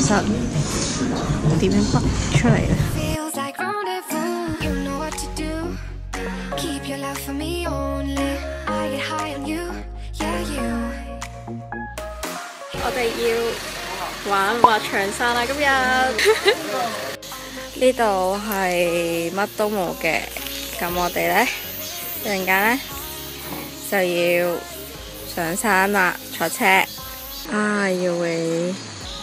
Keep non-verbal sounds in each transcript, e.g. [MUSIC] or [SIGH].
实点样滗出嚟咧？我哋要玩滑长山啦！今日 [LAUGHS] 呢度系乜都冇嘅，咁我哋咧一阵间咧就要上山啦，坐车。哎呀喂！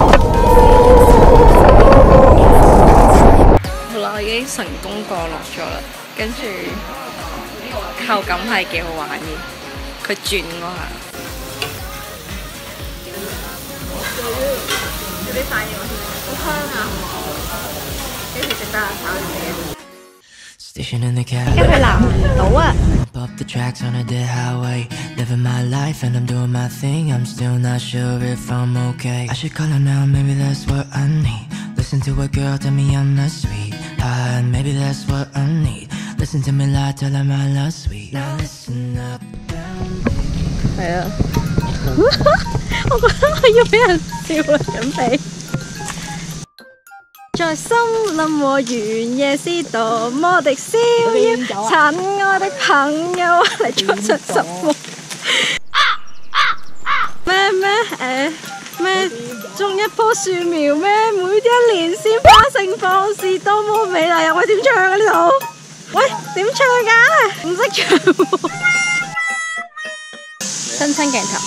好啦，已經成功降落咗啦，跟住後感係幾好玩嘅，佢轉嗰下。有啲反應好香啊！幾時食得啊？炒完嘢。Station in the 而 cab. 家去南岛啊！ Up the tracks on a dead highway. Living my life and I'm doing my thing. I'm still not sure if I'm okay. I should call her now, maybe that's what I need. Listen to a girl tell me I'm not sweet. Uh, maybe that's what I need. Listen to me lie, tell her my love sweet. Now listen up. 系啊，我觉得我要俾人笑啦，准备。 [LAUGHS] [LAUGHS] 在森林和原野是多么的逍遙，親愛的朋友，嚟做出什麼？咩咩诶咩？種一棵樹苗咩？每一年鲜花盛放是多么美麗啊！喂，點唱啊呢度？喂，點唱㗎？唔識唱喎。親親鏡頭。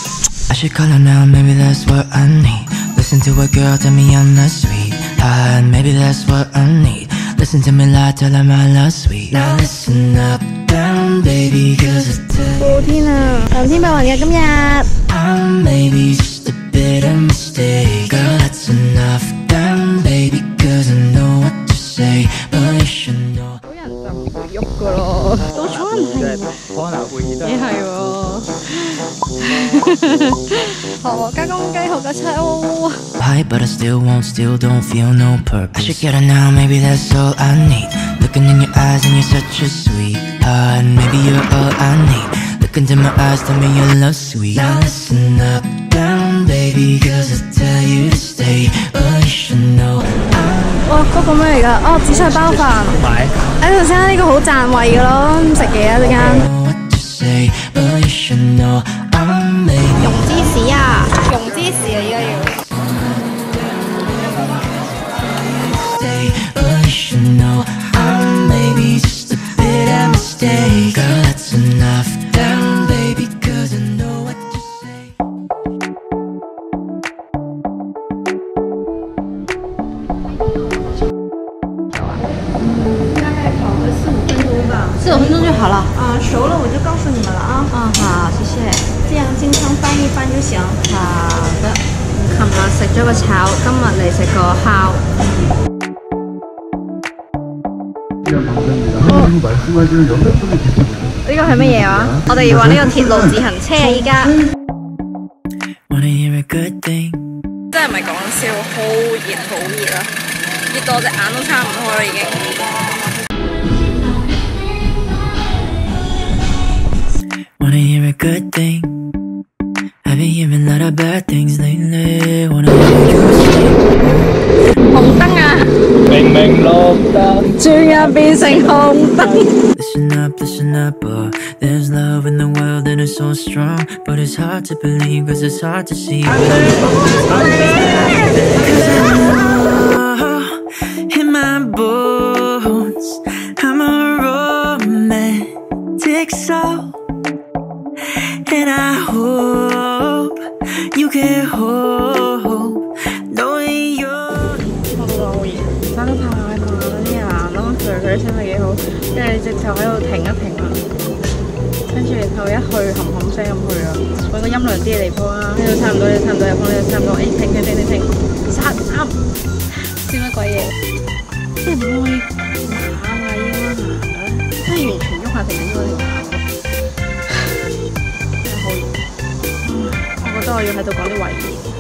tired, maybe that's what I need. Listen to me lie, tell her my love's sweet. Now listen up, down baby, cause I tell you Thiên à, làm thiên bảo hoàng ca cảm nhạc. I'm maybe just a bit of mistake. Girl, that's enough, down baby, cause I know what to say. But you should know. 好人[LAUGHS] 就唔会喐噶咯，稻草人系可能会议都你系喎，学加工鸡学嘅抽。 High, but I still won't, still don't feel no purpose. I should get her now, maybe that's all I need. Looking in your eyes, and you're such a sweetheart. And maybe you're all I need. Look into my eyes, tell me your love sweet. Now listen up, down, baby, cause I tell you to 嗰個咩嚟㗎？哦，紫菜包飯。買。誒，頭先呢個好賺胃㗎咯，食嘢啊陣間。好了。啊，熟了我就告诉你们了啊，啊，好，谢谢。这样經常翻一翻就行。好的。琴日食咗個炒，今日嚟食個烤。呢個係乜嘢啊？我哋要玩呢個鐵路自行車啊！依家 Wanna hear a good thing? 真係唔係講笑，好熱好熱啊！熱到我隻眼都撐唔開啦已經。good thing. I've been hearing a lot of bad things lately. Wanna make you Listen up, listen up uh, There's love in the world and it's so strong. But it's hard to believe cause it's hard to see. Cause I love 杀得太慢啦。啲人谂佢佢身体几好跟住直頭喺度停一停啊跟住然后一去冚冚声咁去啊揾个阴凉啲嘅地方啊呢度差唔多你差唔多入呢度差唔多诶停停停停停杀啱笑乜鬼嘢会唔会蚂蚁啊男啊即系完全喐下停我覺得我要喺度講啲遺言。